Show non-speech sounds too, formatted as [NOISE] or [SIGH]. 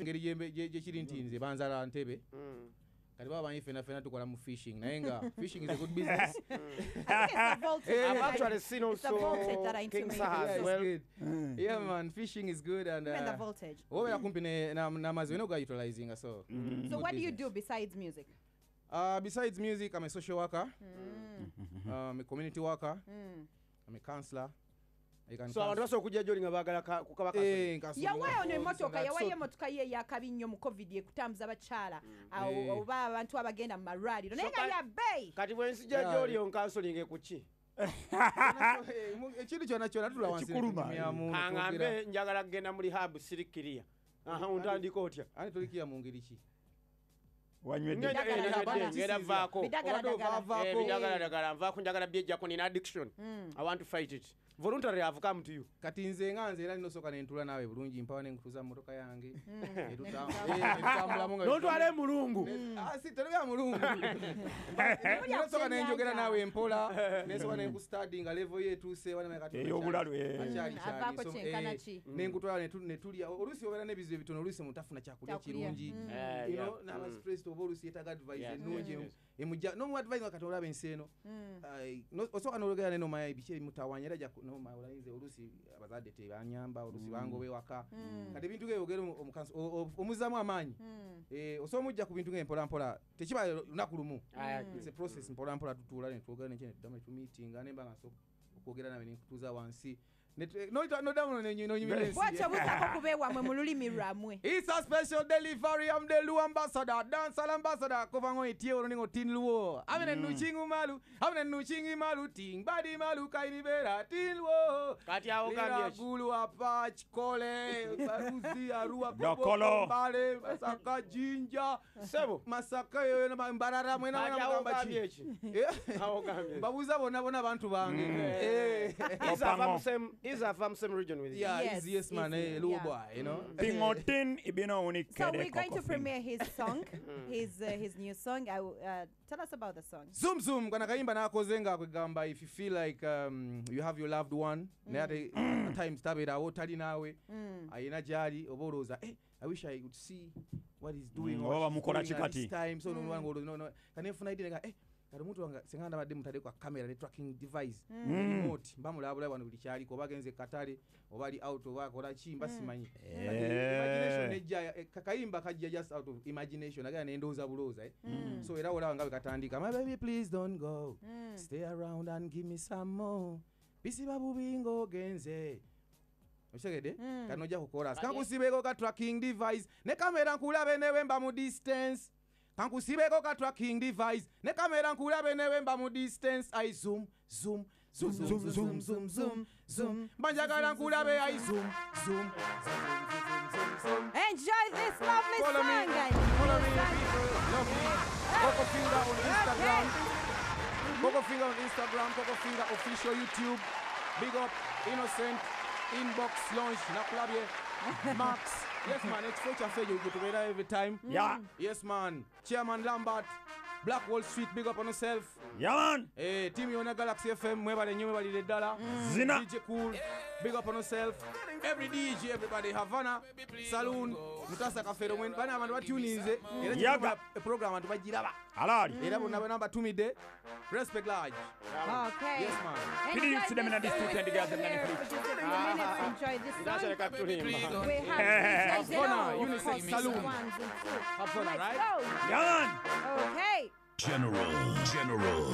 engeri gyembe- gye gye kiri nti nze banzala ntebe kati baba banyi fena fena tukola mu fishing naye nga fishing is a good business [LAUGHS] I think it's the voltage. Eh, I've actually seen also voltage that I King intimate. Saha as well. good. yeah man fishing is good and Even the uh, voltage. wobeera kumpi ne- na- n'amazzi wena utilizing so So good what do you do besides music? Uh, besides music, I'm a social worker, Mm. um, a community worker, I'm a counselor. so abantu basobola okujja gyoli nga baagala eh, yawaayo nemotoka yawaayo emotoka ye eyakabi nnyo mu covid ekutambuza bakyala mm. eh. oba abantu abagenda mu malwaliro. Naye nga yabbeeyi kati bwensijja gyoli onkansolinga ekuki [LAUGHS] ekintu kyona kyona tula wansikulumaaŋambe njagala kgenda mu rehab sirikiriya. Ntandika otya? ani tolikiya mu ngeri ki? wanyweddeera vaakobidagaladagala nvaako njagala byejjako nina addiction. I want to fight it. Voluntary have come to you. Kati nze nga nze era nnosooka nentula naawe bulungi mpawa nenkutuza mu motoka yange. Eh, [LAUGHS] eh, [LAUGHS] Notwala emulungu. Ah, Terobya mulungu. [LAUGHS] Nsooka nenjogera naawe empola nensooka nenkustadi nga levo yo etuusewanamekatnenkutola netulya oluusi obeera n'ebizibu ebitono oluusi mutafuna kyakulya kirungi. Eh, N'abastress minister oba oluusi yeetaaga advice ennungi emujja nomuwa advice mm. mm. nga mm. kati olaba ensi eno osooka n'ologera ne nomaya biki ebimutawaanya era nomaolayinza oluusi abazadde tebanyamba oluusi bangoba ewaka kati ebintu gebyogera omuzzaamu amaanyi. Eh, Osobola omujja ku bintu ngaempolampola tekiba lunaku lumu. Process mpolampola tutuula netwogera nekyenetudamu netumiitinga nemba nga nsobola okwogera nabe nenkutuuza wansi. bwetobuzako kubewa mwe mu [LAUGHS] a special delivery. Am the lu ambassador dansal ambassador. Kova ngo itie ningo tin luo. Amene mm. nuchingu malu. Amene nuchingi malu. Tingbadi malu kainibera tin luo. Kati awo kambye gulu apa baruzi [LAUGHS] arua bobo masaka jinja. Sebo. Masaka yoyo na mbarara mwena wana mkamba chi. Eh? awo [LAUGHS] bona bona bantu bange. Mm. eh. Opango. from same a from same region with you. Yeah, Yes, easy yes man, easy, eh, Luo yeah. boy, you know. pingotin ibino so we're going to premiere his song [LAUGHS] his uh, his new song. I, will, uh, tell us about the song. Zoom zoom kana kayimba nakoze nga kwegamba if you feel like um, you have your loved one naye ate [CLEARS THROAT] at times tabeerawo tali naawe ayina gyali oba olowooza eh, i wish i could see what he's doing Mm, or oba she's bamukola doing at this time. So nolwa nga olowooza, no, no. kane nfuna idea nga eh kati omuntu wange singa ndabadde mutaddeko kamera ne tracking device remote mba mulabula wano buli kyaliko oba agenze katale oba ali out oba akola ki mba simanyi. Kati imagination nejja eh, kakayimba kajja just out of imagination agera nendowooza bulowooza eh. so era olaba nga bwe katandika my baby please don't go. Stay around and give me some more. Bisiba bubi ng'ogenze okitegedde? Kati nojja kukola. Kankusibeko ka tracking device ne kamera nkulabe newe mba mu distance kankusibeko ka tracking device ne kamera nkulabe newe mba mu distance ai zoom zoom zoom zoom zoom zoom zoom zoom banjagala nkulabe ai zoom zoom enjoy this lovely Follow me. song guys. Follow me, people. Love me. Coco Finger on Instagram. Coco Finger on Instagram. Coco Finger official YouTube. Big up Innocent Inbox Launch Nakulabye Max. Yes man, it's future for you. You together every time. Yeah. Yes man. Chairman Lambert. Black Wall Street. Big up on yourself. yaman Eh, team yona Galaxy FM. Mwebale nyo mwebale ddala. Zina. DJ Cool. Big up on yourself. Every DJ, everybody. Havana. Saloon. Mutasa Kafero. Mwen bana abantu batuninze. Era Yaga. kino program abantu bagiraba. alaali Era bonna bana batumidde. Respect large. okay Yes man. Kiri Enjoy yuside mina this district song and girls and then just a few minutes. Enjoy this song. We have [LAUGHS] Saloon. Right? Go. Okay. General, General.